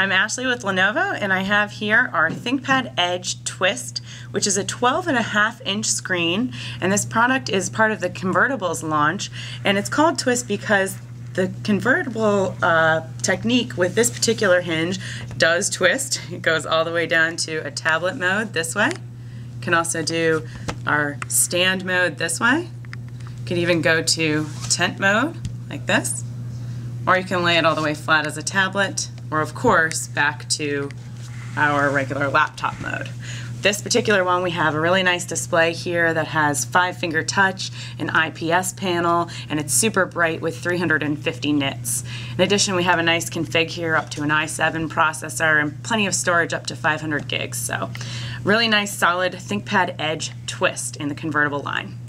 I'm Ashley with Lenovo and I have here our ThinkPad Edge Twist which is a 12 and a half inch screen and this product is part of the convertibles launch and it's called Twist because the convertible uh, technique with this particular hinge does twist. It goes all the way down to a tablet mode this way. Can also do our stand mode this way. Can even go to tent mode like this. Or you can lay it all the way flat as a tablet, or of course back to our regular laptop mode. This particular one, we have a really nice display here that has five finger touch, an IPS panel, and it's super bright with 350 nits. In addition, we have a nice config here up to an i7 processor and plenty of storage up to 500 gigs. So really nice solid ThinkPad Edge twist in the convertible line.